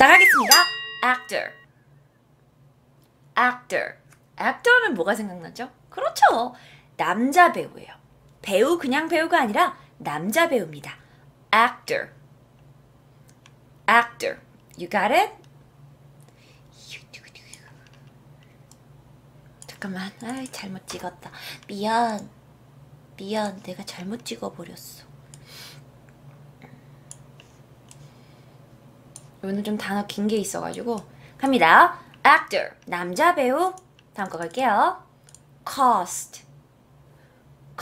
자, 가겠습니다. actor. actor. actor 하면 뭐가 생각나죠? 그렇죠. 남자 배우예요. 배우 그냥 배우가 아니라 남자 배우입니다. actor. actor. You got it? 잠깐만. 아, 잘못 찍었다. 미안. 미안. 내가 잘못 찍어 버렸어. 오늘 좀 단어 긴 게 있어가지고 갑니다. actor 남자 배우 다음 거 갈게요. cost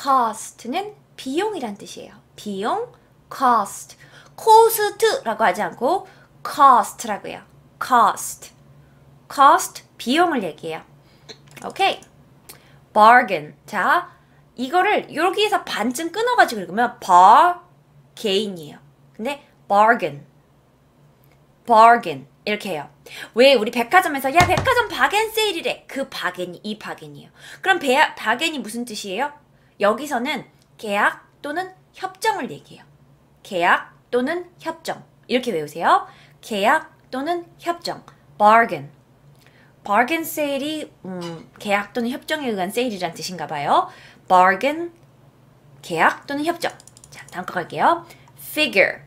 cost는 비용이란 뜻이에요. 비용 cost cost라고 하지 않고 cost라고 해요. cost cost 비용을 얘기해요. 오케이. bargain 자 이거를 여기에서 반쯤 끊어가지고 읽으면 bargain이에요. 근데 bargain bargain 이렇게 해요. 왜 우리 백화점에서 야 백화점 바겐 세일이래. 그 바겐이 이 바겐이에요. 그럼 배, 바겐이 무슨 뜻이에요? 여기서는 계약 또는 협정을 얘기해요. 계약 또는 협정 이렇게 외우세요. 계약 또는 협정 bargain bargain 세일이 음, 계약 또는 협정에 의한 세일이란 뜻인가 봐요. bargain 계약 또는 협정. 자 다음 거 갈게요. figure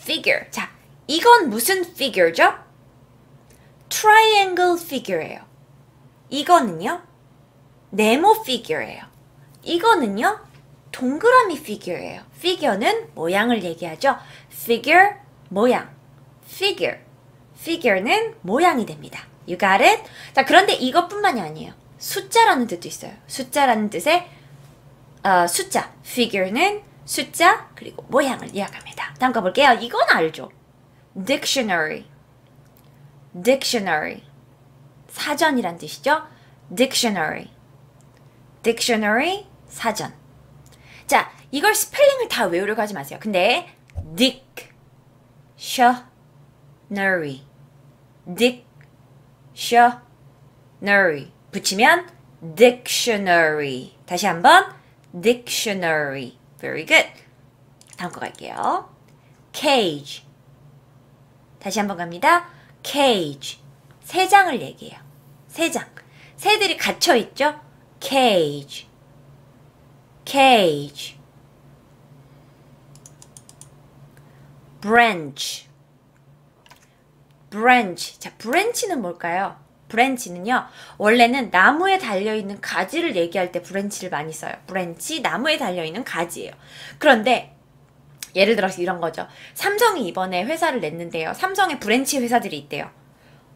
figure 자 이건 무슨 figure죠? triangle figure예요. 이거는요. 네모 figure예요. 이거는요. 동그라미 figure예요. figure는 모양을 얘기하죠. figure 모양. figure. figure는 모양이 됩니다. You got it? 자, 그런데 이것뿐만이 아니에요. 숫자라는 뜻도 있어요. 숫자라는 뜻의 어, 숫자. figure는 숫자 그리고 모양을 이야기합니다. 다음 거 볼게요. 이건 알죠? Dictionary. dictionary. 사전이란 뜻이죠. dictionary. dictionary 사전. 자, 이걸 스펠링을 다 외우려고 하지 마세요. 근데 dic 셔너리 dic 셔너리 붙이면 dictionary. 다시 한번 dictionary. Very good. 다음 거 갈게요. cage. 다시 한번 갑니다. cage. 새장을 얘기해요. 새장. 새들이 갇혀 있죠? cage. cage. branch. branch. 자, branch는 뭘까요? branch는요, 원래는 나무에 달려있는 가지를 얘기할 때 branch를 많이 써요. branch, 나무에 달려있는 가지예요. 그런데, 예를 들어서 이런 거죠. 삼성이 이번에 회사를 냈는데요. 삼성의 branch 회사들이 있대요.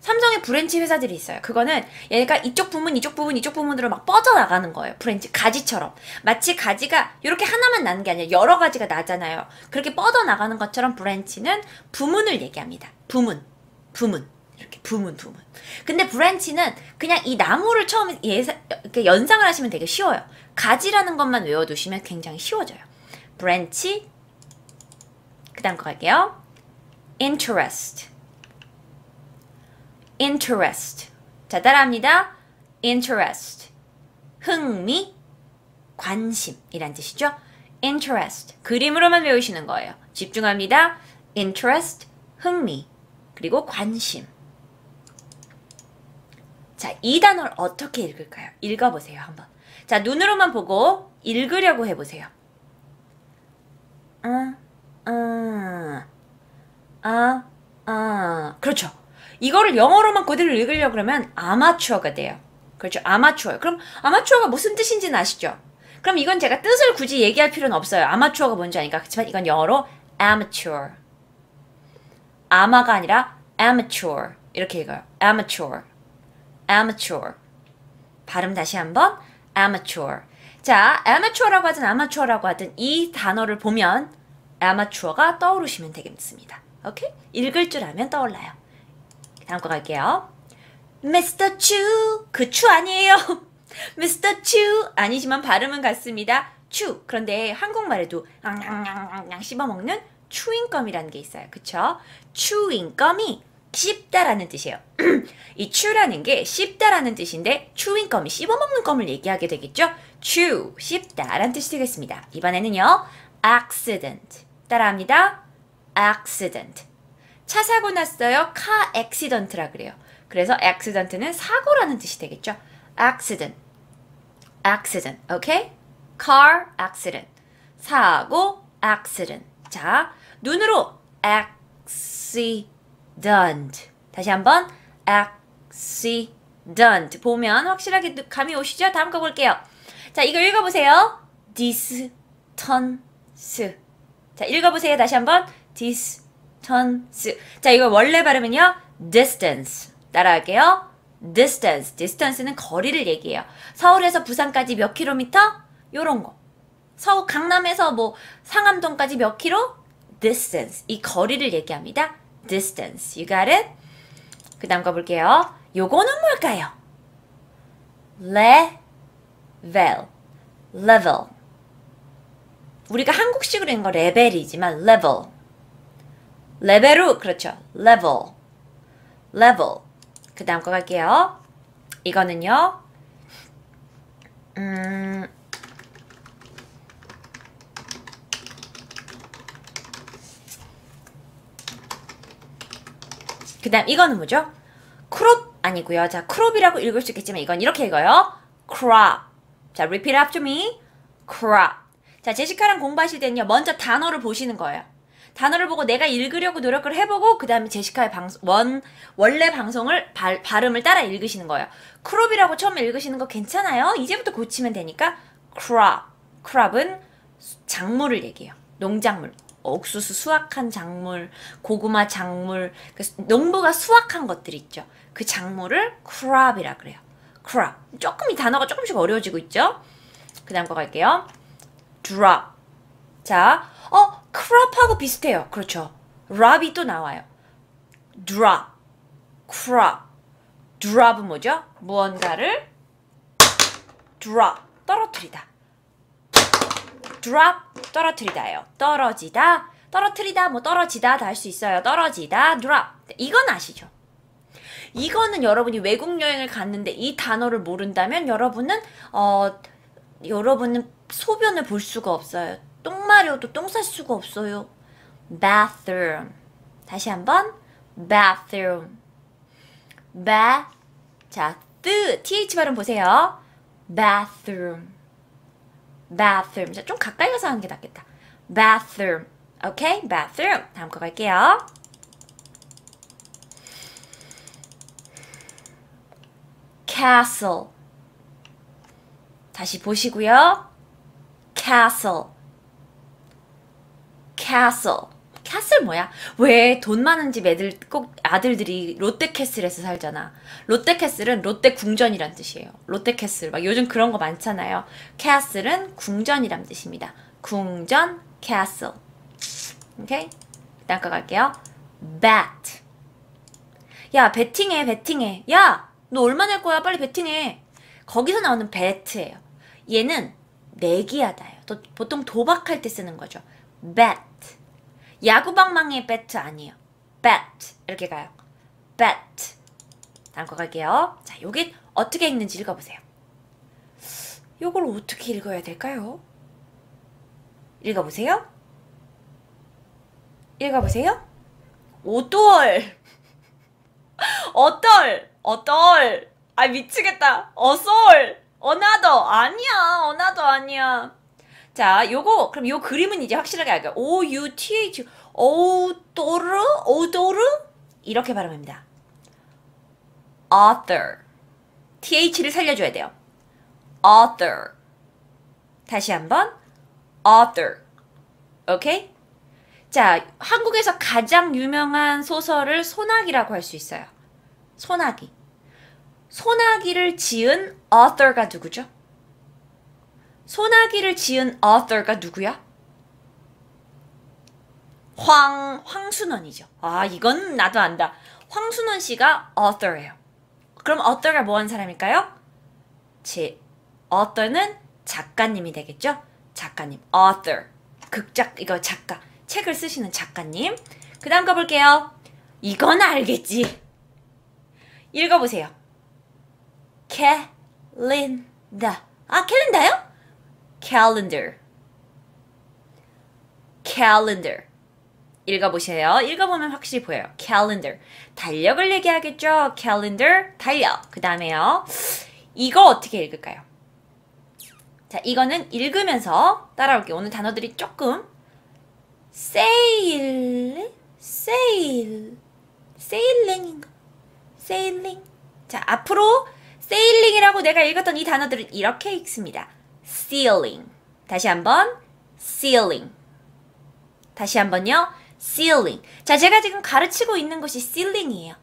삼성의 branch 회사들이 있어요. 그거는 얘가 이쪽 부분, 이쪽 부분, 이쪽 부분으로 막 뻗어나가는 거예요. branch 가지처럼. 마치 가지가 이렇게 하나만 나는 게 아니라 여러 가지가 나잖아요. 그렇게 뻗어나가는 것처럼 branch는 부문을 얘기합니다. 부문. 부문. 이렇게 부문 부문. 근데 branch는 그냥 이 나무를 처음에 예사, 이렇게 연상을 하시면 되게 쉬워요. 가지라는 것만 외워두시면 굉장히 쉬워져요. branch. 그 다음 거 갈게요. interest. interest. 자, 따라합니다. interest. 흥미, 관심이란 뜻이죠. interest. 그림으로만 외우시는 거예요. 집중합니다. interest, 흥미, 그리고 관심. 자, 이 단어를 어떻게 읽을까요? 읽어보세요, 한번. 자, 눈으로만 보고 읽으려고 해보세요. 응, 응, 아, 아. 그렇죠. 이거를 영어로만 그대로 읽으려고 그러면 아마추어가 돼요. 그렇죠. 아마추어. 그럼 아마추어가 무슨 뜻인지는 아시죠? 그럼 이건 제가 뜻을 굳이 얘기할 필요는 없어요. 아마추어가 뭔지 아니까. 그렇지만 이건 영어로 amateur. 아마가 아니라 amateur. 이렇게 읽어요. amateur. amateur. 발음 다시 한번 amateur. 자, amateur라고 하든 amateur라고 하든 이 단어를 보면 amateur가 떠오르시면 되겠습니다. 오케이? 읽을 줄 알면 떠올라요. 다음 거 갈게요. Mr. Chu. 그 추 아니에요. Mr. Chu. 아니지만 발음은 같습니다. 추. 그런데 한국말에도 앙앙앙앙 씹어먹는 추잉껌이라는 게 있어요. 그쵸? 추잉껌이 씹다라는 뜻이에요. 이 추라는 게 씹다라는 뜻인데 추잉껌이 씹어먹는 껌을 얘기하게 되겠죠? chew, 씹다라는 뜻이 되겠습니다. 이번에는요. accident. 따라합니다. accident. 차 사고 났어요. 카 액시던트라 그래요. 그래서 accident는 사고라는 뜻이 되겠죠. accident. accident. 오케이? car accident. 사고 accident. 자, 눈으로 accident. 다시 한번 accident. 보면 확실하게 감이 오시죠? 다음 거 볼게요. 자, 이거 읽어 보세요. distance. 자, 읽어보세요. 다시 한번 distance. 자, 이거 원래 발음은요. distance. 따라할게요. distance. distance는 거리를 얘기해요. 서울에서 부산까지 몇 킬로미터? 요런 거. 서울 강남에서 뭐 상암동까지 몇 킬로? distance. 이 거리를 얘기합니다. distance. You got it? 그 다음 거 볼게요. 요거는 뭘까요? level. level. 우리가 한국식으로 읽는 거 레벨이지만 level. 레벨로 그렇죠. level. level. 그 다음 거 갈게요. 이거는요. 음, 그 다음 이거는 뭐죠? 크롭 아니고요. 자, 크롭이라고 읽을 수 있겠지만 이건 이렇게 읽어요. crop. 자, repeat after me. crop. 자, 제시카랑 공부하실 때는요. 먼저 단어를 보시는 거예요. 단어를 보고 내가 읽으려고 노력을 해보고 그 다음에 제시카의 방송 원 원래 방송을 발, 발음을 따라 읽으시는 거예요. 크롭이라고 처음에 읽으시는 거 괜찮아요? 이제부터 고치면 되니까 crop. crop은 작물을 얘기해요. 농작물. 옥수수 수확한 작물, 고구마 작물, 그 농부가 수확한 것들 있죠. 그 작물을 crop이라 그래요. crop. 조금 이 단어가 조금씩 어려워지고 있죠. 그 다음 거 갈게요. Drop. 자, 어, crop하고 비슷해요. 그렇죠. drop이 또 나와요. drop, crop. drop은 뭐죠? 무언가를 drop, 떨어뜨리다. drop, 떨어뜨리다예요. 떨어지다, 떨어뜨리다, 뭐 떨어지다 다 할 수 있어요. 떨어지다, drop. 이건 아시죠? 이거는 여러분이 외국 여행을 갔는데 이 단어를 모른다면 여러분은 어 여러분은 소변을 볼 수가 없어요. 똥 마려도 똥 쌀 수가 없어요. bathroom. 다시 한번 bathroom. ba 자, th, th 발음 보세요. bathroom. bathroom. 자, 좀 가까이 가서 하는 게 낫겠다. bathroom. 오케이? bathroom. 다음 거 갈게요. castle. 다시 보시고요. castle. castle. castle 뭐야? 왜 돈 많은 집 애들 꼭 아들들이 롯데캐슬에서 살잖아. 롯데캐슬은 롯데 궁전이란 뜻이에요. 롯데캐슬 막 요즘 그런 거 많잖아요. castle은 궁전이란 뜻입니다. 궁전 castle. 오케이? 다음 거 갈게요. bat. 야, 베팅해, 베팅해. 야, 너 얼마 낼 거야? 빨리 베팅해. 거기서 나오는 bet예요. 얘는 내기하다예요. 또 보통 도박할 때 쓰는 거죠. bet. 야구방망이의 bet 아니에요. bet 이렇게 가요. bet. 다음 거 갈게요. 자, 요게 어떻게 읽는지 읽어보세요. 요걸 어떻게 읽어야 될까요? 읽어보세요. 읽어보세요. 오돌. 어떨. 어떨. 아 미치겠다. 어솔. 어나더. 아니야. 어나더 아니야. 자, 요거 그럼 요 그림은 이제 확실하게 알게요. O U T H 오도르 오도르 이렇게 발음합니다. author th를 살려줘야 돼요. author 다시 한번 author 오케이? 자, 한국에서 가장 유명한 소설을 소나기라고 할 수 있어요. 소나기. 소나기를 지은 author가 누구죠? 소나기를 지은 author가 누구야? 황 황순원이죠. 아 이건 나도 안다. 황순원 씨가 author예요. 그럼 author가 뭐하는 사람일까요? 제 author는 작가님이 되겠죠. 작가님 author 극작 이거 작가 책을 쓰시는 작가님. 그 다음 가볼게요. 이건 알겠지. 읽어보세요. 캘린다. 아 calendar calendar 읽어보세요. 읽어보면 확실히 보여요. calendar. 달력을 얘기하겠죠. calendar, 달력. 그 다음에요. 이거 어떻게 읽을까요? 자, 이거는 읽으면서 따라올게요. 오늘 단어들이 조금 sail, sail, sailing인가? sailing. 자, 앞으로 sailing이라고 내가 읽었던 이 단어들을 이렇게 읽습니다. ceiling. 다시 한번 ceiling. 다시 한번요. ceiling. 자, 제가 지금 가르치고 있는 곳이 ceiling이에요.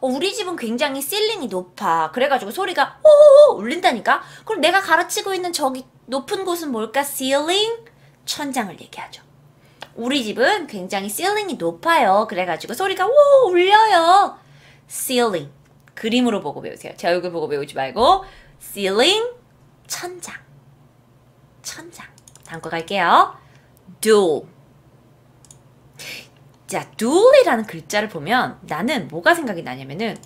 어, 우리 집은 굉장히 ceiling이 높아. 그래가지고 소리가 오 울린다니까. 그럼 내가 가르치고 있는 저기 높은 곳은 뭘까? ceiling 천장을 얘기하죠. 우리 집은 굉장히 ceiling이 높아요. 그래가지고 소리가 오 울려요. ceiling 그림으로 보고 배우세요. 제 얼굴 보고 배우지 말고 ceiling 천장 천장 다음 거 갈게요. dual 자, dual이라는 글자를 보면 나는 뭐가 생각이 나냐면은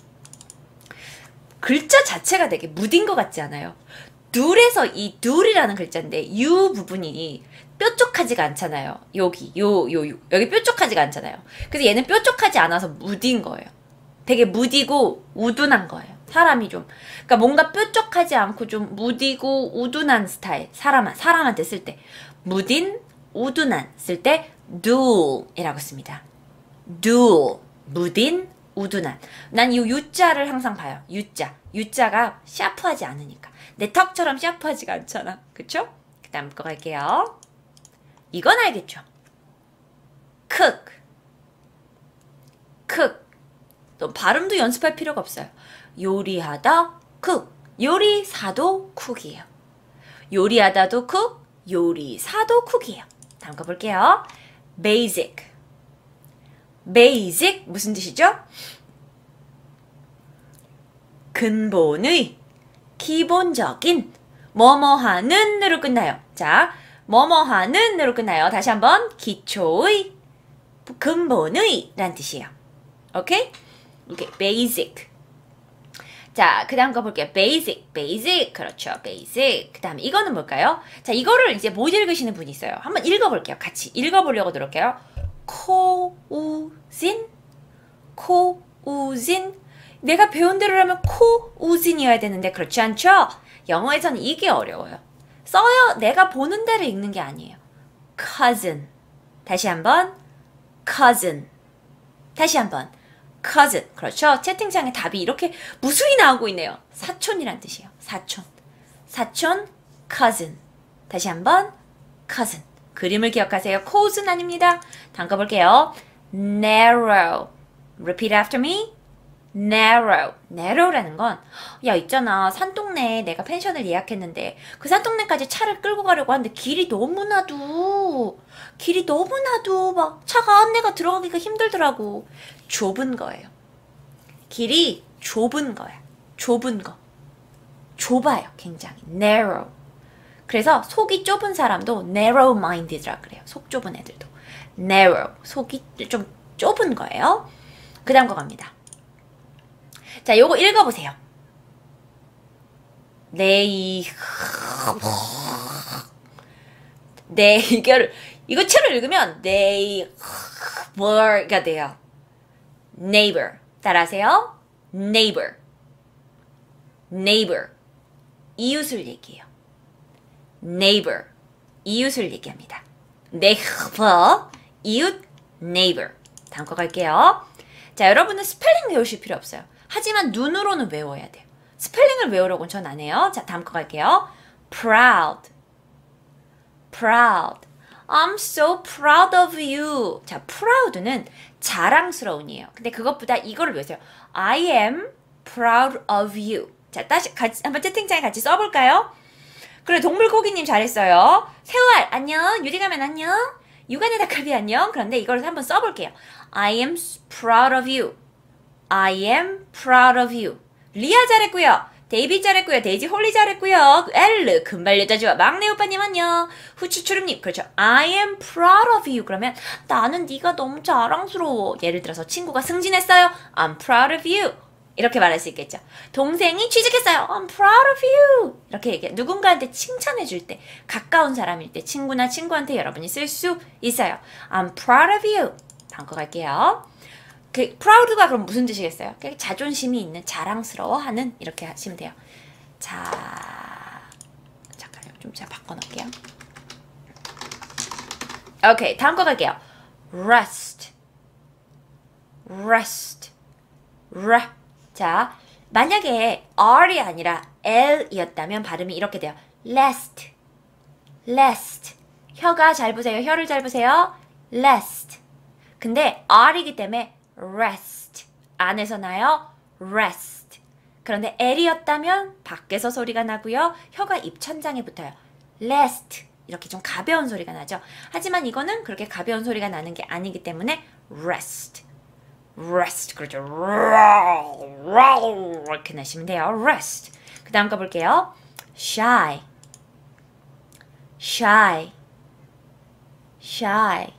글자 자체가 되게 무딘 것 같지 않아요? 둘에서 이 둘이라는 글자인데 유 부분이 뾰족하지가 않잖아요. 여기 요 요 요, 여기 뾰족하지가 않잖아요. 그래서 얘는 뾰족하지 않아서 무딘 거예요. 되게 무디고 우둔한 거예요. 사람이 좀 그러니까 뭔가 뾰족하지 않고 좀 무디고 우둔한 스타일 사람 사람한테 쓸 때 무딘 우둔한 쓸 때 dual이라고 씁니다. dual 무딘 우둔한 난이 유자를 항상 봐요. 유자 유자가 샤프하지 않으니까 내 턱처럼 샤프하지가 않잖아. 그쵸? 그 다음 거 갈게요. 이건 알겠죠? cook cook 또 발음도 연습할 필요가 없어요. 요리하다 cook 요리사도 쿡이에요. 요리하다도 cook 요리사도 쿡이에요. 다음 거 볼게요. basic basic 무슨 뜻이죠? 근본의 기본적인 뭐뭐하는으로 끝나요. 자, 뭐뭐하는으로 끝나요. 다시 한번 기초의 근본의 란 뜻이에요. 오케이? 이렇게 basic. 자, 그 다음 거 볼게요. basic, basic. 그렇죠. basic. 그 다음에 이거는 뭘까요? 자, 이거를 이제 못 읽으시는 분이 있어요. 한번 읽어볼게요. 같이 읽어보려고 들을게요. 코우진? 코우진? 내가 배운 대로라면 코우진이어야 되는데 그렇지 않죠? 영어에서는 이게 어려워요. 써요. 내가 보는 대로 읽는 게 아니에요. cousin. 다시 한번 cousin. 다시 한번 cousin. 그렇죠? 채팅창에 답이 이렇게 무수히 나오고 있네요. 사촌이란 뜻이에요. 사촌. 사촌 cousin. 다시 한번 cousin. 그림을 기억하세요. cousin 아닙니다. 담가 볼게요. narrow. repeat after me. narrow. narrow라는 건, 야, 있잖아. 산동네에 내가 펜션을 예약했는데, 그 산동네까지 차를 끌고 가려고 하는데, 길이 너무나도, 길이 너무나도 막 차가 안내가 들어가기가 힘들더라고. 좁은 거예요. 길이 좁은 거야. 좁은 거. 좁아요. 굉장히. narrow. 그래서 속이 좁은 사람도 narrow minded라 그래요. 속 좁은 애들도. narrow. 속이 좀 좁은 거예요. 그 다음 거 갑니다. 자, 요거 읽어보세요. 네이 네 이거를 이거 책을 읽으면 neighbor가 돼요. Neighbor 따라하세요. neighbor neighbor 이웃을 얘기해요. neighbor 이웃을 얘기합니다. neighbor 이웃 neighbor 다음 거 갈게요. 자 여러분은 스펠링 외우실 필요 없어요. 하지만 눈으로는 외워야 돼요. 스펠링을 외우려고는 전 안 해요. 자, 다음 거 갈게요. proud. proud. I'm so proud of you. 자, proud는 자랑스러운이에요. 근데 그것보다 이거를 외우세요. I am proud of you. 자, 다시 같이 한번 채팅창에 같이 써볼까요? 그래, 동물고기님 잘했어요. 새우알, 안녕. 유리가면 안녕. 육안의 닭갈비 안녕. 그런데 이걸 한번 써볼게요. I am proud of you. I am proud of you. 리아 잘했고요. 데이비 잘했고요. 데이지 홀리 잘했고요. 엘르 금발 여자지와 막내 오빠님 안녕. 후추추름님 그렇죠. I am proud of you. 그러면 나는 네가 너무 자랑스러워. 예를 들어서 친구가 승진했어요. I'm proud of you. 이렇게 말할 수 있겠죠. 동생이 취직했어요. I'm proud of you. 이렇게 얘기해. 누군가한테 칭찬해 줄 때, 가까운 사람일 때, 친구나 친구한테 여러분이 쓸 수 있어요. I'm proud of you. 다음 거 갈게요. 그 proud가 그럼 무슨 뜻이겠어요? 그냥 자존심이 있는, 자랑스러워하는 이렇게 하시면 돼요. 자, 잠깐요. 좀 제가 바꿔 놓을게요. 오케이, 다음 거 갈게요. rest, rest, r. 자, 만약에 r이 아니라 l이었다면 발음이 이렇게 돼요. rest, rest. 혀가 잘 보세요. 혀를 잘 보세요. rest. 근데 r이기 때문에 rest. 안에서 나요. rest. 그런데 l이었다면 밖에서 소리가 나고요. 혀가 입천장에 붙어요. rest. 이렇게 좀 가벼운 소리가 나죠. 하지만 이거는 그렇게 가벼운 소리가 나는 게 아니기 때문에 rest. rest. 그렇죠. 이렇게 나시면 돼요. rest. 그 다음 거 볼게요. shy. shy. shy.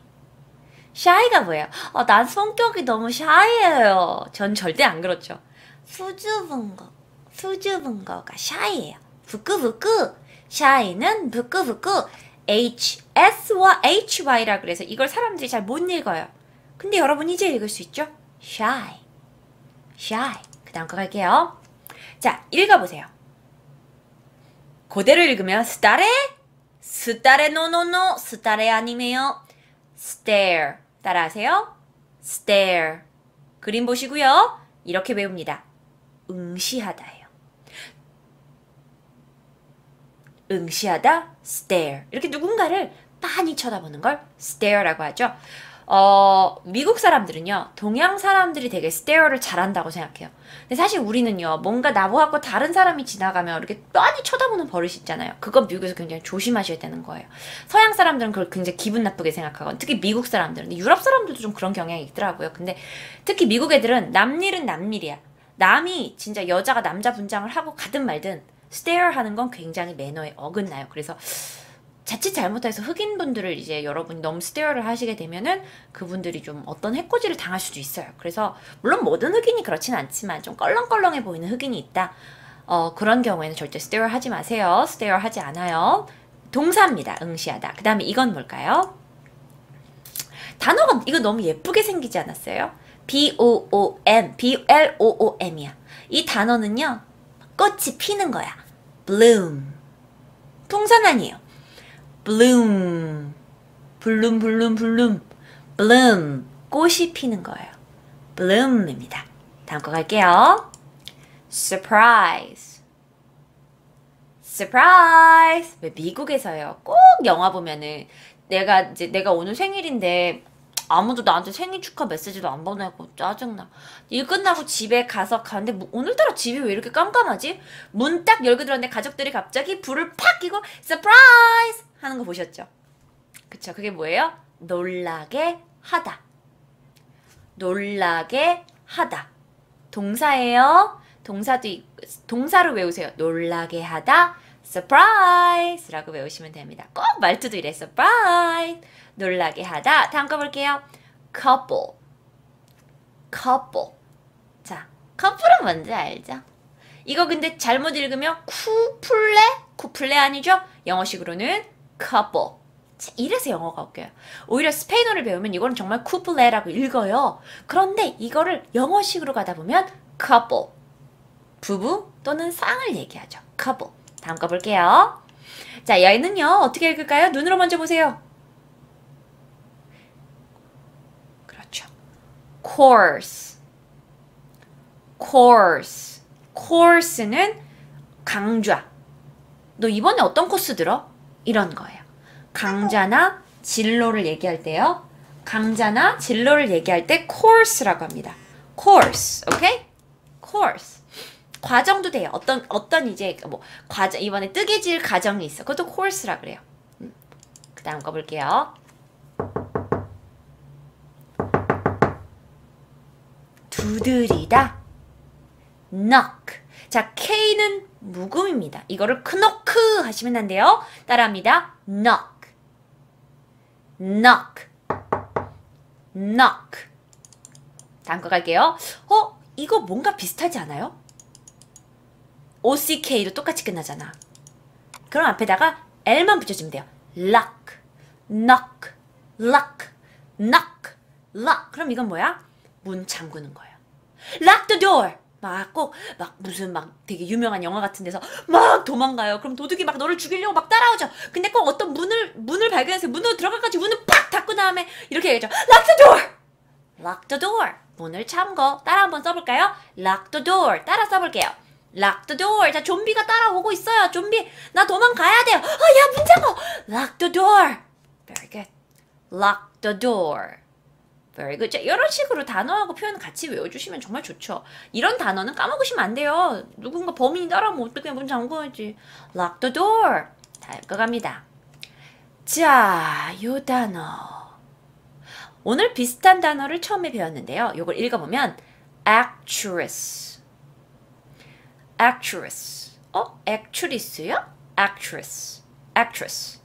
Shy가 뭐예요? 어, 난 성격이 너무 shy예요. 전 절대 안 그렇죠. 수줍은 거, 수줍은 거가 shy예요. 부끄부끄. shy는 부끄부끄. H, S와 HY라 그래서 이걸 사람들이 잘 못 읽어요. 근데 여러분 이제 읽을 수 있죠? shy. shy. 그 다음 거 갈게요. 자, 읽어보세요. 그대로 읽으면 스타레, 스타레 no no no, 스타레 아니메요. stare. 따라하세요. stare. 그림 보시고요. 이렇게 배웁니다. 응시하다예요. 응시하다, stare. 이렇게 누군가를 빤히 쳐다보는 걸 stare라고 하죠. 어, 미국 사람들은요, 동양 사람들이 되게 stare를 잘한다고 생각해요. 근데 사실 우리는요, 뭔가 나보고 다른 사람이 지나가면 이렇게 뻔히 쳐다보는 버릇이 있잖아요. 그건 미국에서 굉장히 조심하셔야 되는 거예요. 서양 사람들은 그걸 굉장히 기분 나쁘게 생각하고, 특히 미국 사람들은, 유럽 사람들도 좀 그런 경향이 있더라고요. 근데 특히 미국 애들은 남일은 남일이야. 남이 진짜 여자가 남자 분장을 하고 가든 말든, 스테어 하는 건 굉장히 매너에 어긋나요. 그래서, 자칫 잘못해서 흑인 분들을 이제 여러분이 너무 스테어를 하시게 되면은 그분들이 좀 어떤 해코지를 당할 수도 있어요. 그래서 물론 모든 흑인이 그렇진 않지만 좀 껄렁껄렁해 보이는 흑인이 있다. 어, 그런 경우에는 절대 스테어 하지 마세요. 스테어 하지 않아요. 동사입니다. 응시하다. 그 다음에 이건 뭘까요? 단어가 이거 너무 예쁘게 생기지 않았어요? B-O-O-M, B-L-O-O-M이야. 이 단어는요, 꽃이 피는 거야. bloom. 동사는 아니에요. Bloom. 블룸, 블룸, 블룸. bloom. 꽃이 피는 거예요. bloom입니다. 다음 거 갈게요. surprise. surprise. 왜 미국에서요? 꼭 영화 보면은 내가 이제 내가 오늘 생일인데 아무도 나한테 생일 축하 메시지도 안 보내고 짜증나. 일 끝나고 집에 가서 가는데 뭐 오늘따라 집이 왜 이렇게 깜깜하지? 문 딱 열고 들었는데 가족들이 갑자기 불을 팍 끼고 surprise 하는 거 보셨죠? 그쵸? 그게 뭐예요? 놀라게 하다. 놀라게 하다. 동사예요. 동사도 동사로 외우세요. 놀라게 하다. surprise라고 외우시면 됩니다. 꼭 말투도 이래. surprise. 놀라게 하다. 다음 거 볼게요. couple. couple. 자, 커플은 뭔지 알죠? 이거 근데 잘못 읽으면 쿠플레? 쿠플레 아니죠? 영어식으로는 couple. 이래서 영어가 웃겨요. 오히려 스페인어를 배우면 이거는 정말 쿠플레라고 읽어요. 그런데 이거를 영어식으로 가다 보면 couple. 부부 또는 쌍을 얘기하죠. couple. 다음 거 볼게요. 자, 얘는요. 어떻게 읽을까요? 눈으로 먼저 보세요. 그렇죠. course. course. course는 강좌. 너 이번에 어떤 코스 들어? 이런 거예요. 강좌나 진로를 얘기할 때요. 강좌나 진로를 얘기할 때 course라고 합니다. course. 오케이? course. 과정도 돼요. 어떤 어떤 이제 뭐 과정 이번에 뜨개질 과정이 있어. 그것도 course라 그래요. 음. 그다음 거 볼게요. 두드리다. knock. 자, K는 묵음입니다. 이거를 크노크 하시면 안 돼요. 따라합니다. knock. knock. knock. 다음 거 갈게요. 어? 이거 뭔가 비슷하지 않아요? OCK도 똑같이 끝나잖아. 그럼 앞에다가 L만 붙여주면 돼요. lock, knock, lock, knock, lock. 그럼 이건 뭐야? 문 잠그는 거예요. lock the door. 막 꼭 막 무슨 막 되게 유명한 영화 같은 데서 막 도망가요. 그럼 도둑이 막 너를 죽이려고 막 따라오죠. 근데 꼭 어떤 문을 문을 발견해서 문으로 들어가까지 문을 팍 닫고 다음에 이렇게 얘기하죠. lock the door. lock the door. 문을 잠궈. 따라 한번 써볼까요? lock the door. 따라 써볼게요. lock the door. 자, 좀비가 따라오고 있어요. 좀비, 나 도망가야 돼요. 아, 야, 문 잠궈. lock the door. Very good. lock the door. Very good. 자, 이런 식으로 단어하고 표현 같이 외워주시면 정말 좋죠. 이런 단어는 까먹으시면 안 돼요. 누군가 범인이 따라오면 어떻게 문 잠궈야지. lock the door. 다 읽어갑니다. 자, 요 단어. 오늘 비슷한 단어를 처음에 배웠는데요. 이걸 읽어보면 actress, actress. 어? actress요? actress, actress,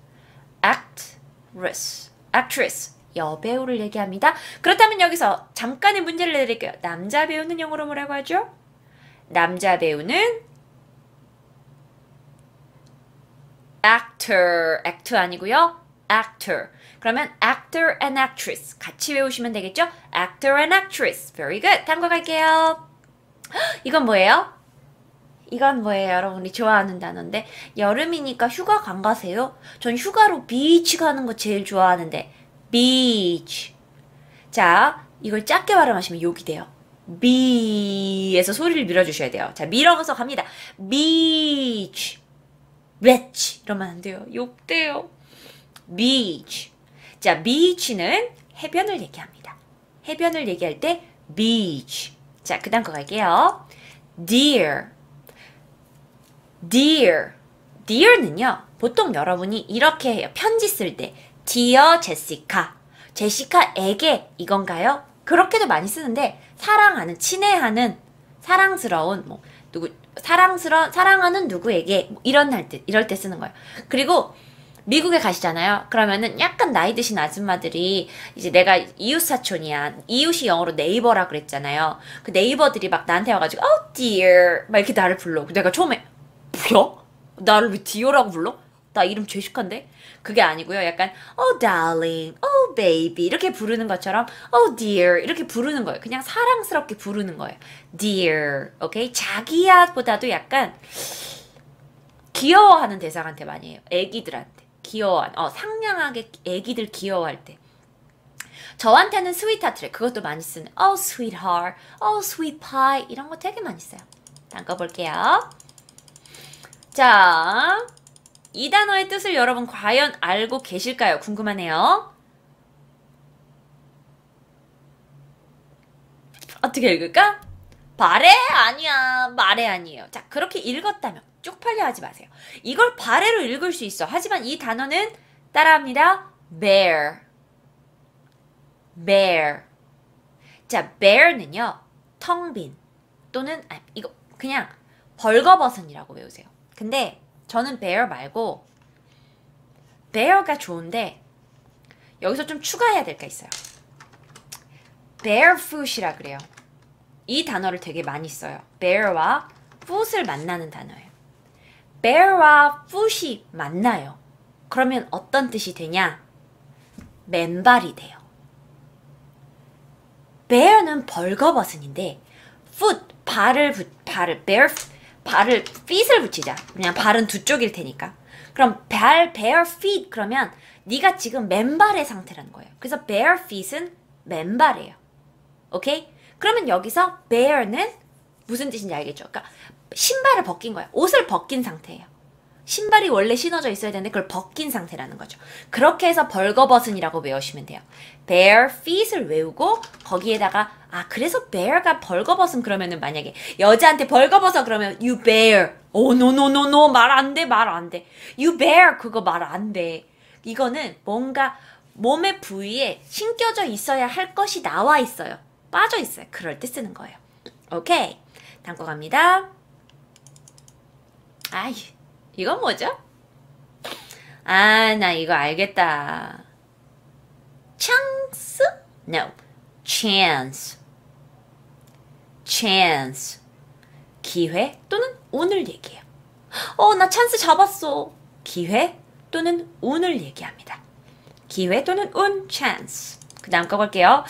actress, actress. 여배우를 얘기합니다. 그렇다면 여기서 잠깐의 문제를 내드릴게요. 남자 배우는 영어로 뭐라고 하죠? 남자 배우는 actor, act 아니고요. actor. 그러면 actor and actress 같이 외우시면 되겠죠? actor and actress. Very good. 다음 거 갈게요. 이건 뭐예요? 이건 뭐예요? 여러분이 좋아하는 단어인데 여름이니까 휴가 간 가세요? 전 휴가로 비치 가는 거 제일 좋아하는데 beach. 자, 이걸 작게 발음하시면 욕이 돼요. be에서 소리를 밀어주셔야 돼요. 자, 밀어서 갑니다. beach. beach. 이러면 안 돼요. 욕돼요. beach. 자, beach는 해변을 얘기합니다. 해변을 얘기할 때 beach. 자, 그 다음 거 갈게요. deer. deer. deer는요, 보통 여러분이 이렇게 해요. 편지 쓸 때. Dear 제시카. 제시카에게 이건가요? 그렇게도 많이 쓰는데, 사랑하는, 친애하는, 사랑스러운, 뭐, 누구, 사랑스러, 사랑하는 누구에게, 뭐 이런 할 때, 이럴 때 쓰는 거예요. 그리고, 미국에 가시잖아요. 그러면은 약간 나이 드신 아줌마들이 이제 내가 이웃 사촌이야. 이웃이 영어로 네이버라 그랬잖아요. 그 네이버들이 막 나한테 와가지고 oh dear 막 이렇게 나를 불러. 내가 처음에 뭐야? 나를 왜 디어라고 불러? 나 이름 제시카인데? 그게 아니고요. 약간 oh darling, oh baby 이렇게 부르는 것처럼 oh dear 이렇게 부르는 거예요. 그냥 사랑스럽게 부르는 거예요. dear, 오케이? 자기야보다도 약간 귀여워하는 대상한테 많이 해요. 애기들한테. 귀여워한, 어, 상냥하게 애기들 귀여워할 때. 저한테는 스위트하트래. 그것도 많이 쓰는. Oh, sweetheart. Oh, sweet pie. 이런 거 되게 많이 써요. 담궈볼게요. 자, 이 단어의 뜻을 여러분 과연 알고 계실까요? 궁금하네요. 어떻게 읽을까? 발에 아니야. 말에 아니에요. 자, 그렇게 읽었다면 쪽팔려 하지 마세요. 이걸 발해로 읽을 수 있어. 하지만 이 단어는 따라합니다. bear. bear. 자, bear는요. 텅 빈 또는 아, 이거 그냥 벌거벗은이라고 외우세요. 근데 저는 bear 말고 bear가 좋은데 여기서 좀 추가해야 될 게 있어요. barefoot이라 그래요. 이 단어를 되게 많이 써요. bear와 foot을 만나는 단어예요. bear와 foot이 만나요. 그러면 어떤 뜻이 되냐? 맨발이 돼요. bear는 벌거벗은인데 foot 발을 부, 발을 bare 발을 feet을 붙이자. 그냥 발은 두 쪽일 테니까. 그럼 발 bare feet 그러면 네가 지금 맨발의 상태라는 거예요. 그래서 bare feet은 맨발이에요. 오케이? 그러면 여기서 bare는 무슨 뜻인지 알겠죠? 그러니까 신발을 벗긴 거야. 옷을 벗긴 상태예요. 신발이 원래 신어져 있어야 되는데 그걸 벗긴 상태라는 거죠. 그렇게 해서 벌거벗은이라고 외우시면 돼요. bare feet을 외우고 거기에다가 아 그래서 bare가 벌거벗은 그러면은 만약에 여자한테 벌거벗어 그러면 you bear. 오 no no no no 말 안 돼 말 안 돼. you bear 그거 말 안 돼. 이거는 뭔가 몸의 부위에 신겨져 있어야 할 것이 나와 있어요. 빠져 있어요. 그럴 때 쓰는 거예요. 오케이. 다음 거 갑니다. 아이, 이건 뭐죠? 아, 나 이거 알겠다. chance? No. chance. chance. 기회 또는 운을 얘기해요. 어, 나 찬스 잡았어. 기회 또는 운을 얘기합니다. 기회 또는 운, chance. 그 다음 거 볼게요.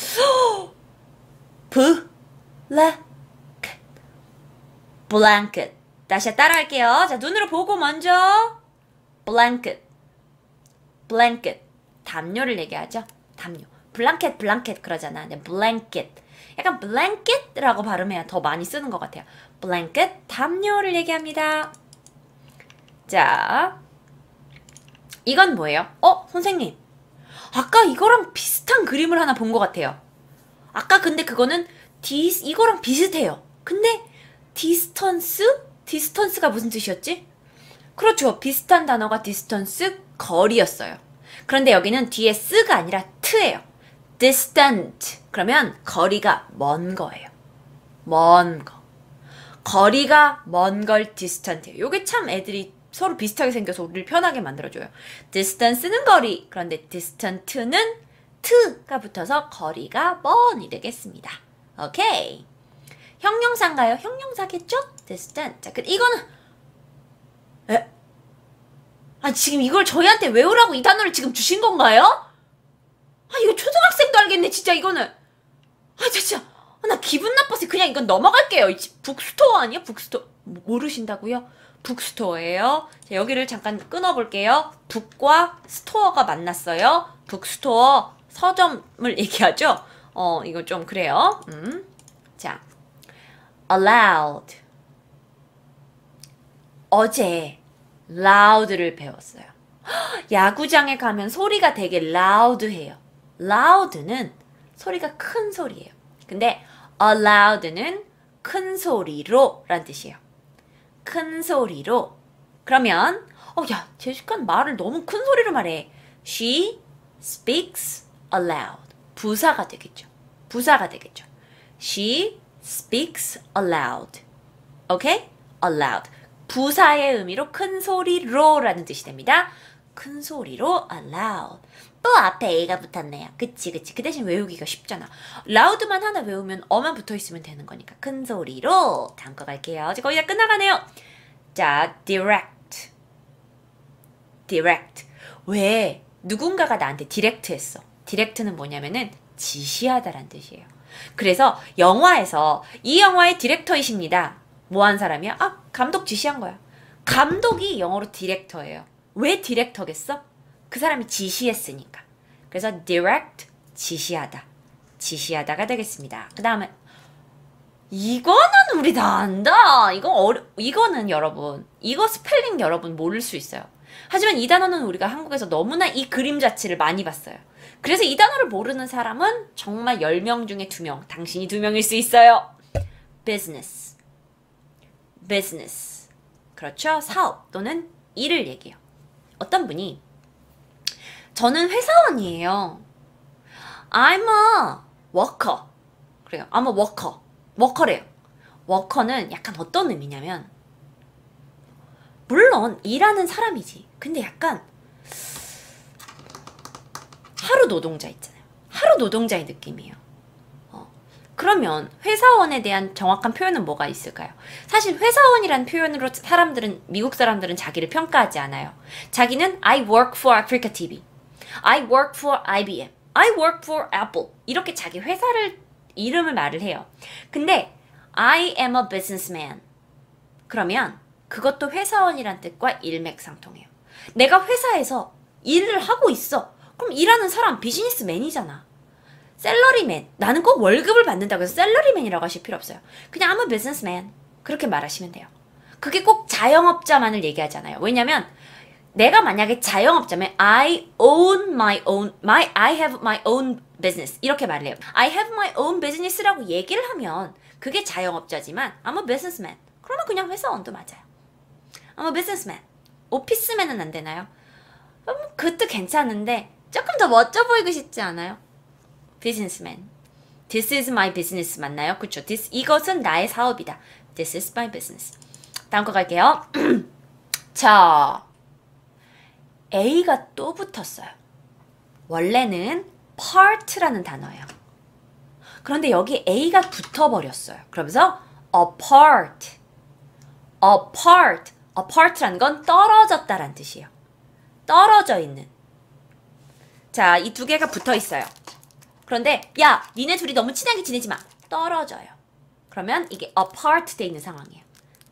blanket. 다시 따라할게요. 자, 눈으로 보고 먼저 blanket. blanket. 담요를 얘기하죠. 담요. 블랑켓, 블랑켓 그러잖아. 네, blanket. 약간 blanket라고 발음해야 더 많이 쓰는 것 같아요. blanket, 담요를 얘기합니다. 자, 이건 뭐예요? 어, 선생님. 아까 이거랑 비슷한 그림을 하나 본 것 같아요. 아까 근데 그거는 디스 이거랑 비슷해요. 근데 distance? distance가 무슨 뜻이었지? 그렇죠. 비슷한 단어가 distance 거리였어요. 그런데 여기는 뒤에 쓰가 아니라 트예요. distant. 그러면 거리가 먼 거예요. 먼 거. 거리가 먼 걸 distant예요. 요게 참 애들이 서로 비슷하게 생겨서 우리를 편하게 만들어줘요. distance는 거리. 그런데 distant는 t가 붙어서 거리가 먼이 되겠습니다. 오케이. 형용사인가요? 형용사겠죠? Distant. 자, 그 이거는 에? 아 지금 이걸 저희한테 외우라고 이 단어를 지금 주신 건가요? 아 이거 초등학생도 알겠네 진짜 이거는. 아 진짜 아, 나 기분 나빠서 그냥 이건 넘어갈게요. 북스토어 아니야? 북스토어 모르신다고요? 북스토어예요. 자, 여기를 잠깐 끊어볼게요. 북과 스토어가 만났어요. 북스토어 서점을 얘기하죠. 어, 이거 좀 그래요. 음. 자, allowed. 어제 loud를 배웠어요. 야구장에 가면 소리가 되게 loud해요. loud는 소리가 큰 소리예요. 근데 allowed는 큰 소리로 란 뜻이에요. 큰 소리로. 그러면 어, 야, 제시카는 말을 너무 큰 소리로 말해. She speaks aloud. 부사가 되겠죠. 부사가 되겠죠. She speaks aloud. 오케이? aloud. 부사의 의미로 큰 소리로라는 뜻이 됩니다. 큰 소리로 aloud. 또 앞에 A가 붙었네요. 그치, 그치. 그 대신 외우기가 쉽잖아. loud만 하나 외우면 어만 붙어 있으면 되는 거니까. 큰 소리로. 다음 거 갈게요. 이제 거의 다 끝나가네요. 자, direct. direct. 왜 누군가가 나한테 direct 했어. direct는 뭐냐면은 지시하다란 뜻이에요. 그래서 영화에서 이 영화의 director이십니다. 뭐 한 사람이야? 아, 감독 지시한 거야. 감독이 영어로 director예요. 왜 director겠어? 그 사람이 지시했으니까. 그래서 direct 지시하다. 지시하다가 되겠습니다. 그 다음에 이거는 우리 다 안다. 이거 어려 이거는 여러분 이거 스펠링 여러분 모를 수 있어요. 하지만 이 단어는 우리가 한국에서 너무나 이 그림 자체를 많이 봤어요. 그래서 이 단어를 모르는 사람은 정말 10명 중에 2명, 당신이 2명일 수 있어요. business. Business. 그렇죠? 사업 또는 일을 얘기해요. 어떤 분이 저는 회사원이에요. I'm a worker. 그래요. I'm a worker. 워커래요. 워커는 약간 어떤 의미냐면 물론 일하는 사람이지. 근데 약간 하루 노동자 있잖아요. 하루 노동자의 느낌이에요. 어. 그러면 회사원에 대한 정확한 표현은 뭐가 있을까요? 사실 회사원이란 표현으로 사람들은 미국 사람들은 자기를 평가하지 않아요. 자기는 I work for Africa TV. I work for IBM. I work for Apple. 이렇게 자기 회사를 이름을 말을 해요. 근데 I am a businessman. 그러면 그것도 회사원이란 뜻과 일맥상통해요. 내가 회사에서 일을 하고 있어. 그럼 일하는 사람 비즈니스맨이잖아. 셀러리맨. 나는 꼭 월급을 받는다고 해서 셀러리맨이라고 하실 필요 없어요. 그냥 a businessman. 그렇게 말하시면 돼요. 그게 꼭 자영업자만을 얘기하잖아요. 왜냐면 내가 만약에 자영업자면 I own my own my I have my own business 이렇게 말을 해요. I have my own business라고 얘기를 하면 그게 자영업자지만 I'm a businessman. 그러면 그냥 회사원도 맞아요. I'm a businessman. 오피스맨은 안 되나요? 그것도 괜찮은데 조금 더 멋져 보이고 싶지 않아요? Businessman. This is my business 맞나요? 그쵸? This 이것은 나의 사업이다. This is my business. 다음 거 갈게요. 자, A가 또 붙었어요. 원래는 part라는 단어예요. 그런데 여기 A가 붙어버렸어요. 그러면서 apart, apart, apart라는 건 떨어졌다란 뜻이에요. 떨어져 있는. 자, 이 두 개가 붙어 있어요. 그런데 야 니네 둘이 너무 친하게 지내지 마. 떨어져요. 그러면 이게 apart 돼 있는 상황이에요.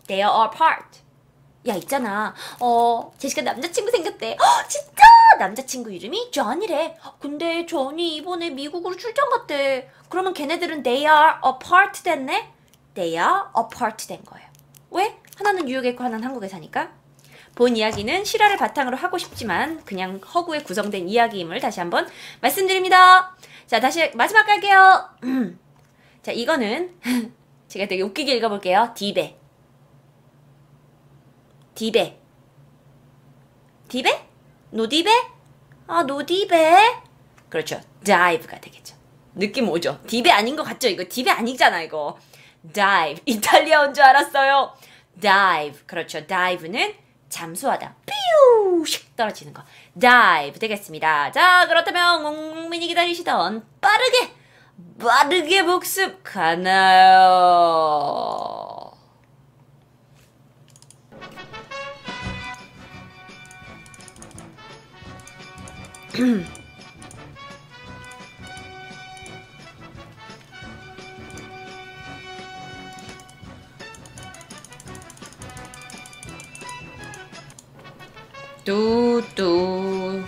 They are apart. 야 있잖아. 어 제시카 남자친구 생겼대. 어, 진짜 남자친구 이름이 존이래. 근데 존이 이번에 미국으로 출장 갔대. 그러면 걔네들은 they are apart 됐네. They are apart 된 거예요. 왜? 하나는 뉴욕에 있고 하나는 한국에 사니까. 본 이야기는 실화를 바탕으로 하고 싶지만 그냥 허구에 구성된 이야기임을 다시 한번 말씀드립니다. 자, 다시 마지막 갈게요. 자, 이거는 제가 되게 웃기게 읽어볼게요. 디베. 디베. 디베? no 디베? 아, no 디베? 그렇죠. dive가 되겠죠. 느낌 오죠? 디베 아닌 것 같죠? 이거 디베 아니잖아, 이거. dive. 이탈리아온 줄 알았어요. dive. 그렇죠. dive는 잠수하다. 삐우식 떨어지는 거. dive 되겠습니다. 자, 그렇다면 국민이 기다리시던 빠르게 빠르게 복습 가나요? 뚜뚜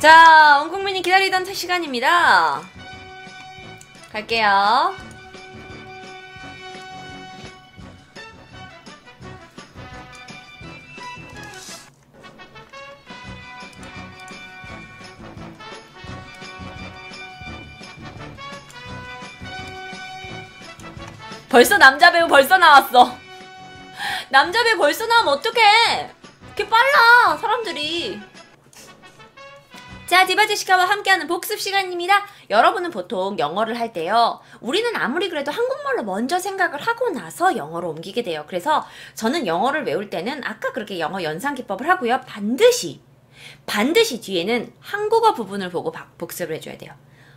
자, 온 국민이 기다리던 시간입니다. 갈게요. 벌써 남자 배우 벌써 나왔어. 남자 배우 벌써 나오면 어떡해? 이렇게 빨라, 사람들이. 자, 디바제시카와 함께하는 복습 시간입니다. 여러분은 보통 영어를 할 때요. 우리는 아무리 그래도 한국말로 먼저 생각을 하고 나서 영어로 옮기게 돼요. 그래서 저는 영어를 외울 때는 아까 그렇게 영어 연상 기법을 하고요. 반드시, 반드시 뒤에는 한국어 부분을 보고 복습을 해줘야 돼요.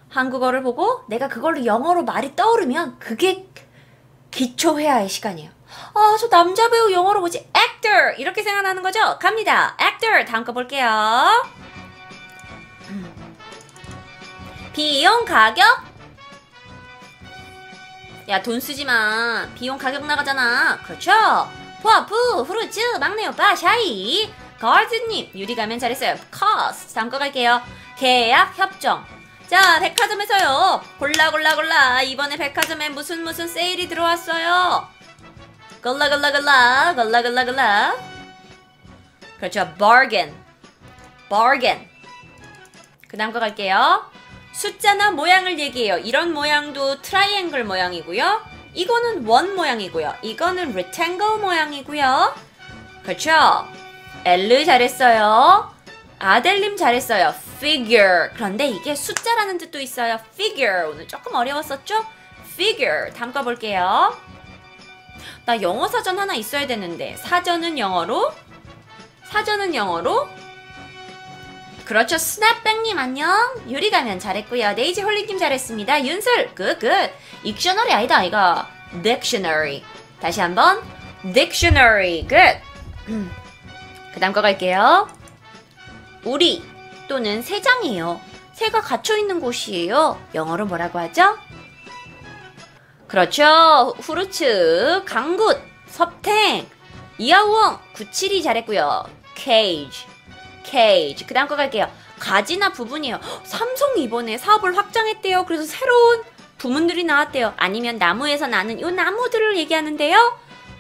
한국어를 보고 내가 그걸로 영어로 말이 떠오르면 그게 기초 회화의 시간이에요. 아, 저 남자 배우 영어로 뭐지? actor! 이렇게 생각하는 거죠? 갑니다. actor! 다음 거 볼게요. 비용 가격? 야, 돈 쓰지 마. 비용 가격 나가잖아. 그렇죠? 포아프, 후르츠, 막내 오빠, 샤이. 가즈님, 유리 가면 잘했어요. cost. 다음 거 갈게요. 계약, 협정. 자, 백화점에서요. 골라, 골라, 골라. 이번에 백화점에 무슨 무슨 세일이 들어왔어요. 골라, 골라, 골라. 골라, 골라, 골라. 그렇죠. bargain. bargain. 그 다음 거 갈게요. 숫자나 모양을 얘기해요. 이런 모양도 트라이앵글 모양이고요. 이거는 원 모양이고요. 이거는 rectangle 모양이고요. 그렇죠? 엘르 잘했어요. 아델님 잘했어요. figure. 그런데 이게 숫자라는 뜻도 있어요. figure. 오늘 조금 어려웠었죠? figure. 거 볼게요. 나 영어 사전 하나 있어야 되는데 사전은 영어로 사전은 영어로 그렇죠. 스냅백님 안녕. 유리 가면 잘했고요. 네이지 홀리님 잘했습니다. 윤슬 good good. dictionary 아니다 아이가. dictionary. 다시 한번 dictionary good. 그 다음 거 갈게요. 우리 또는 새장이에요. 새가 갇혀있는 곳이에요. 영어로 뭐라고 하죠? 그렇죠. 후르츠, 강굿, 섭탱, 이하우엉, 구칠이 잘했고요. cage. cage. 그 다음 거 갈게요. 가지나 부분이에요. 삼성이 이번에 사업을 확장했대요. 그래서 새로운 부문들이 나왔대요. 아니면 나무에서 나는 요 나무들을 얘기하는데요.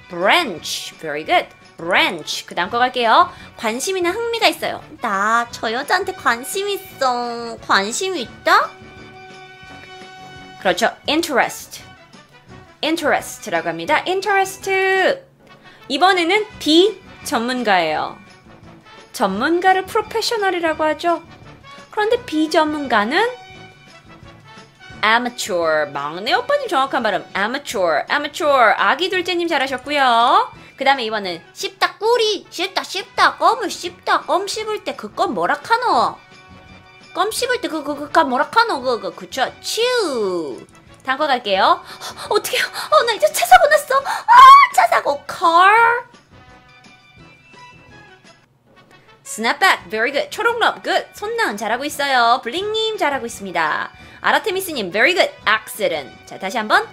branch. Very good. branch. 그 다음 거 갈게요. 관심이나 흥미가 있어요. 나 저 여자한테 관심 있어. 관심 있다? 그렇죠. interest. Interest라고 합니다. interest. 이번에는 비 전문가예요. 전문가를 프로페셔널이라고 하죠. 그런데 비전문가는 amateur. 막내 오빠님 정확한 발음. amateur. amateur. 아기 둘째님 잘하셨고요. 그 다음에 이번은 씹다 꿀이 씹다 씹다 껌을 씹다 껌 씹을 때 그 껌 뭐라 카노? 껌 씹을 때 그 그그그 뭐라 카노? 그그 그쵸? 츄. 다 음거 갈게요. 어떻게? 어, 나 이제 차 사고 났어. 아, 차 사고 car. snapback, very good. 초록럽, good. 손나은 잘하고 있어요. 블링님 잘하고 있습니다. 아라테미스님, very good. accident. 자, 다시 한번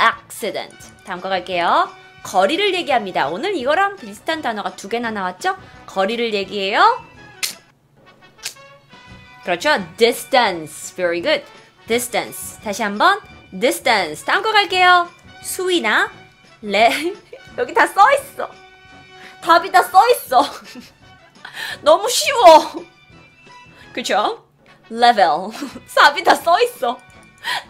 accident. 다음 거 갈게요. 거리를 얘기합니다. 오늘 이거랑 비슷한 단어가 두 개나 나왔죠? 거리를 얘기해요. 그렇죠. distance. very good. distance. 다시 한번 distance. 다음 거 갈게요. 수위나 레 여기 다 써 있어. 답이 다 써 있어. 너무 쉬워. 그쵸? level. 답이 다 써 있어.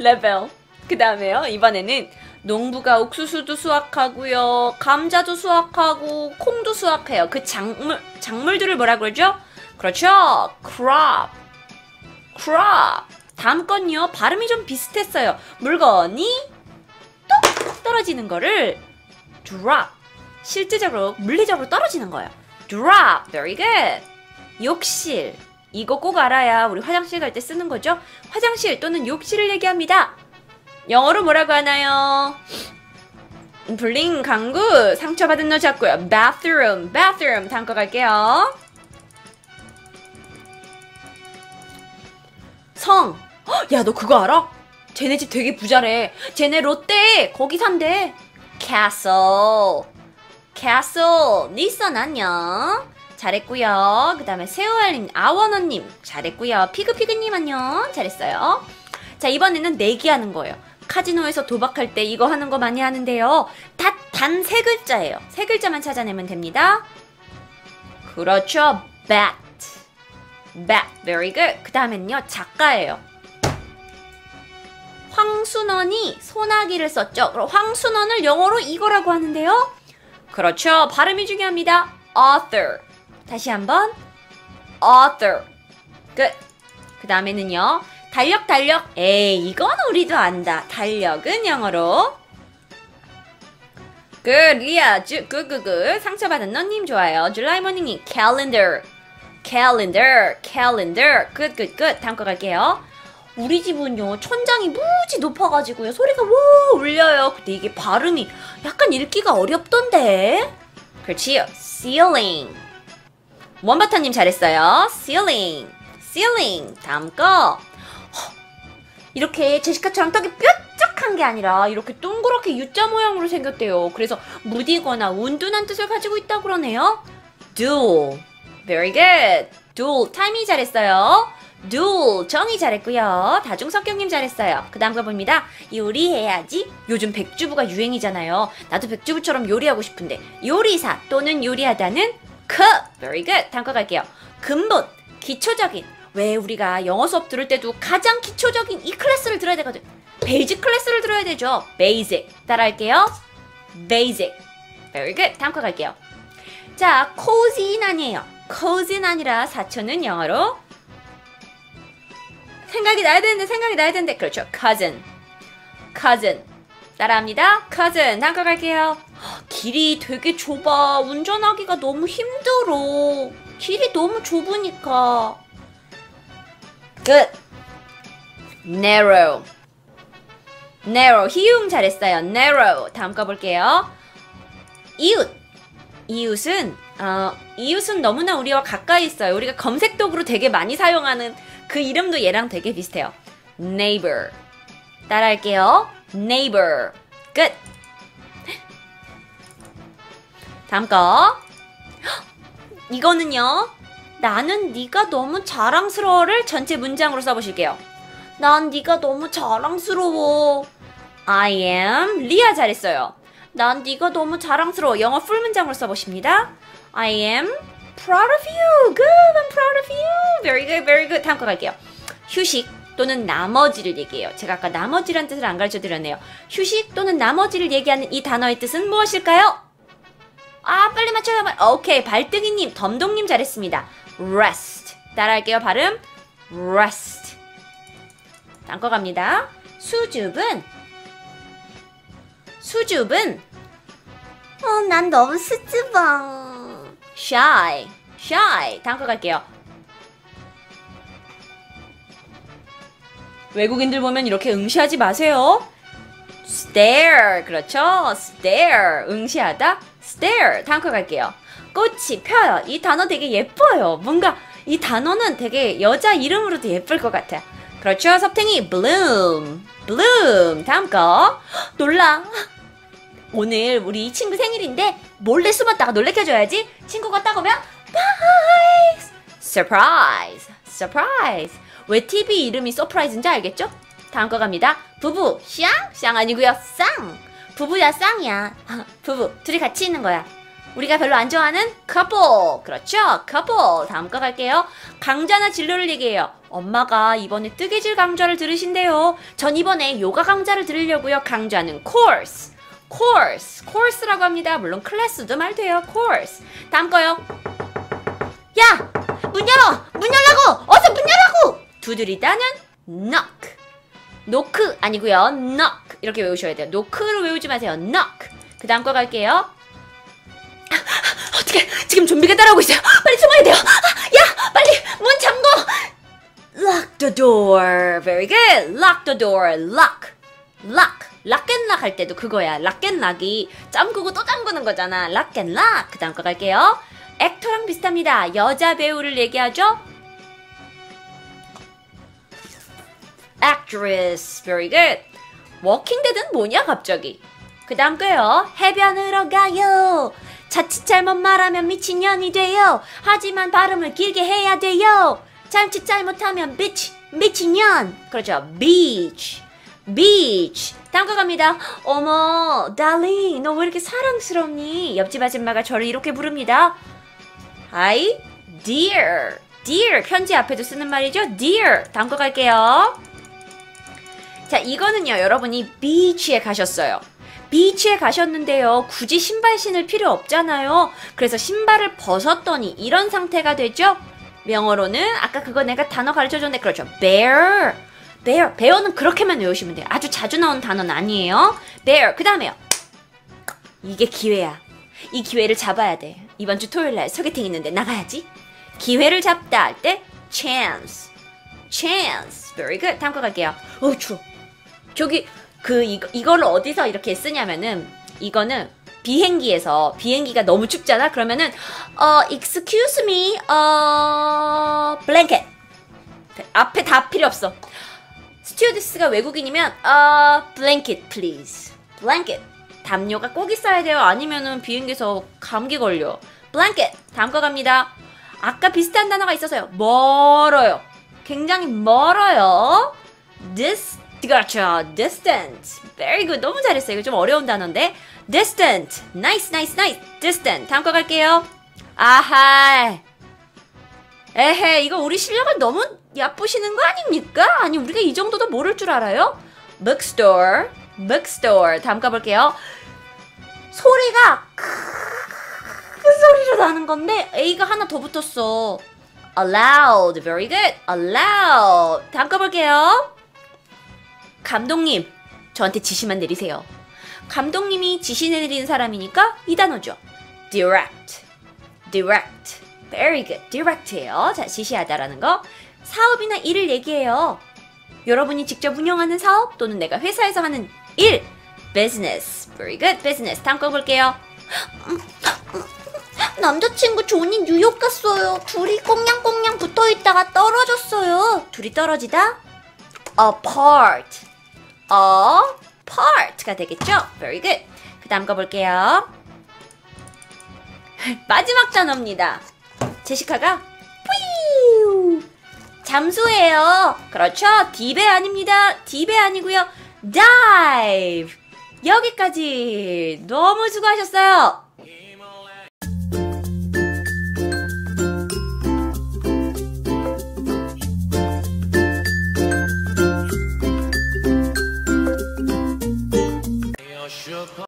level. 그 다음에요. 이번에는 농부가 옥수수도 수확하고요. 감자도 수확하고 콩도 수확해요. 그 작물 작물들을 뭐라 그러죠? 그렇죠. crop. crop. 다음 건요. 발음이 좀 비슷했어요. 물건이 뚝 떨어지는 거를 drop. 실제적으로 물리적으로 떨어지는 거예요. drop. Very good. 욕실. 이거 꼭 알아야 우리 화장실 갈 때 쓰는 거죠. 화장실 또는 욕실을 얘기합니다. 영어로 뭐라고 하나요? 블링 강구 상처받은 너 잡고요. bathroom, bathroom 다음 거 갈게요. 성. 야, 너 그거 알아? 쟤네 집 되게 부자래. 쟤네 롯데 거기 산대. castle. castle. 니선 안녕. 잘했고요. 그 다음에 세우알님, 아원어님 잘했고요. 피그피그님 안녕. 잘했어요. 자, 이번에는 내기하는 거예요. 카지노에서 도박할 때 이거 하는 거 많이 하는데요. 단세 글자예요. 세 글자만 찾아내면 됩니다. 그렇죠. bet. bet. very good. 그 다음엔요. 작가예요. 황순원이 소나기를 썼죠. 그럼 황순원을 영어로 이거라고 하는데요. 그렇죠. 발음이 중요합니다. author. 다시 한번. author. 끝. 그 다음에는요. 달력 달력. 에이 이건 우리도 안다. 달력은 영어로. 그 리아 쭈그그그 상처받은 너님 좋아요. 줄라이 모닝님 calendar. calendar. calendar. 끝끝끝. 다음 거 갈게요. 우리 집은요 천장이 무지 높아가지고요 소리가 워 울려요. 근데 이게 발음이 약간 읽기가 어렵던데. 그렇지요 ceiling. 원바타님 잘했어요. ceiling ceiling. 다음 거. 이렇게 제시카처럼 떡이 뾰족한 게 아니라 이렇게 동그랗게 U자 모양으로 생겼대요. 그래서 무디거나 운둔한 뜻을 가지고 있다고 그러네요. dual. Very good. dual. 타이밍 잘했어요 둘 정이 잘했고요. 다중성격님 잘했어요. 그 다음 거 봅니다. 요리해야지. 요즘 백주부가 유행이잖아요. 나도 백주부처럼 요리하고 싶은데 요리사 또는 요리하다는 cook. Very good. 다음 거 갈게요. 근본, 기초적인. 왜 우리가 영어 수업 들을 때도 가장 기초적인 이 class를 들어야 되거든. basic class를 들어야 되죠. basic. 따라할게요. 베이직. Very good. 다음 거 갈게요. 자, 코진 아니에요. 코진 아니라 사촌은 영어로 생각이 나야 되는데 생각이 나야 되는데 그렇죠. cousin. cousin. 따라합니다. cousin. 다음 거 갈게요. 길이 되게 좁아. 운전하기가 너무 힘들어. 길이 너무 좁으니까. 끝. narrow. narrow. 희웅 잘했어요. narrow. 다음 거 볼게요. 이웃. 이웃은 어, 이웃은 너무나 우리와 가까이 있어요. 우리가 검색 도구로 되게 많이 사용하는 그 이름도 얘랑 되게 비슷해요. neighbor. 따라할게요. neighbor. 끝. 다음 거. 이거는요. 나는 네가 너무 자랑스러워를 전체 문장으로 써보실게요. 난 네가 너무 자랑스러워. I am 리아 잘했어요. 난 네가 너무 자랑스러워. 영어 풀 문장으로 써보십니다. I am proud of you. Good, I'm proud of you. Very good, very good. 다음 거 갈게요. 휴식 또는 나머지를 얘기해요. 제가 아까 나머지란 뜻을 안 가르쳐 드렸네요. 휴식 또는 나머지를 얘기하는 이 단어의 뜻은 무엇일까요? 아, 빨리 맞춰요. 오케이, 발등이 님, 덤동 님 잘했습니다. rest. 따라할게요. 발음. rest. 다음 거 갑니다. 수줍은 수줍은 어, 난 너무 수줍어. Shy. shy. 다음 거 갈게요. 외국인들 보면 이렇게 응시하지 마세요. stare. 그렇죠. stare. 응시하다. stare. 다음 거 갈게요. 꽃이 펴요. 이 단어 되게 예뻐요. 뭔가 이 단어는 되게 여자 이름으로도 예쁠 것 같아요. 그렇죠, 섭탱이 bloom, bloom. 다음 거 놀라. 오늘 우리 친구 생일인데 몰래 숨었다가 놀래켜줘야지. 친구가 딱 오면 surprise, surprise. 왜 TV 이름이 surprise인지 알겠죠? 다음 거 갑니다. 부부, 쌍? 쌍 아니고요, 쌍. 부부야, 쌍이야. 부부, 둘이 같이 있는 거야. 우리가 별로 안 좋아하는 couple. 그렇죠, couple. 다음 거 갈게요. 강좌나 진로를 얘기해요. 엄마가 이번에 뜨개질 강좌를 들으신대요. 전 이번에 요가 강좌를 들으려고요. 강좌는 course. Course. course라고 합니다. 물론 클래스도 말 돼요. course. 다음 거요. 야! 문 열어! 문 열라고! 어서 문 열라고! 두드리다는 knock. 노크 아니고요. knock. 이렇게 외우셔야 돼요. 노크로 외우지 마세요. knock. 그 다음 거 갈게요. 어떻게 지금 좀비가 따라오고 있어요. 빨리 숨어야 돼요. 야, 빨리 문 잠궈. Lock the door. Very good. Lock the door. Lock. Lock. Lock 할 때도 그거야. Lock이 잠그고 또 잠그는 거잖아. Lock. 그 다음 거 갈게요. 액터랑 비슷합니다. 여자 배우를 얘기하죠. Actress. Very good. 워킹 데드는 뭐냐 갑자기. 그 다음 거요. 해변으로 가요. 자칫 잘못 말하면 미친년이 돼요. 하지만 발음을 길게 해야 돼요. 자칫 잘못하면 bitch, 미친년. 그렇죠. beach, beach. 다음 거 갑니다. 어머, darling, 너 왜 이렇게 사랑스럽니? 옆집 아줌마가 저를 이렇게 부릅니다. I, dear, dear. 편지 앞에도 쓰는 말이죠. dear. 다음 거 갈게요. 자, 이거는요, 여러분이 비치에 가셨어요. 비치에 가셨는데요. 굳이 신발 신을 필요 없잖아요. 그래서 신발을 벗었더니 이런 상태가 되죠? 명어로는 아까 그거 내가 단어 가르쳐 줬는데 그렇죠. bear. Bear. bear는 그렇게만 외우시면 돼요. 아주 자주 나온 단어는 아니에요. bear. 그 다음에요. 이게 기회야. 이 기회를 잡아야 돼. 이번 주 토요일 날 소개팅 있는데 나가야지. 기회를 잡다 할 때 chance. chance. very good. 다음 거 갈게요. 어, 추워. 저기 그 이거, 이거를 어디서 이렇게 쓰냐면은 이거는 비행기에서 비행기가 너무 춥잖아. 그러면은 어 excuse me 어 blanket 앞에 다 필요 없어. 스튜어디스가 외국인이면 어 blanket please blanket 담요가 꼭 있어야 돼요. 아니면은 비행기에서 감기 걸려. blanket 거 갑니다. 아까 비슷한 단어가 있어서요. 멀어요. 굉장히 멀어요. this 그렇죠. distant. very good. 너무 잘했어요. 이거 좀 어려운 단어인데. distant. nice, nice, nice. distant. 다음 거 갈게요. 아하. 에헤, 이거 우리 실력을 너무 얕부시는 거 아닙니까? 아니, 우리가 이 정도도 모를 줄 알아요? bookstore. bookstore. 다음 거 볼게요. 소리가 큰 소리로 나는 건데 A가 하나 더 붙었어. allowed. very good. allowed. 다음 거 볼게요. 감독님, 저한테 지시만 내리세요. 감독님이 지시 내리는 사람이니까 이 단어죠. direct, direct. Very good. direct예요. 자, 지시하다라는 거. 사업이나 일을 얘기해요. 여러분이 직접 운영하는 사업 또는 내가 회사에서 하는 일. business. very good. business. 다음 거 볼게요. 남자친구 존이 뉴욕 갔어요. 둘이 꽁냥꽁냥 붙어 있다가 떨어졌어요. 둘이 떨어지다? apart. apart가 되겠죠? Very good. 그 다음 거 볼게요. 마지막 단어입니다. 제시카가 뿌이우 잠수예요. 그렇죠. 딥에 아닙니다. 딥에 아니고요. dive. 여기까지 너무 수고하셨어요.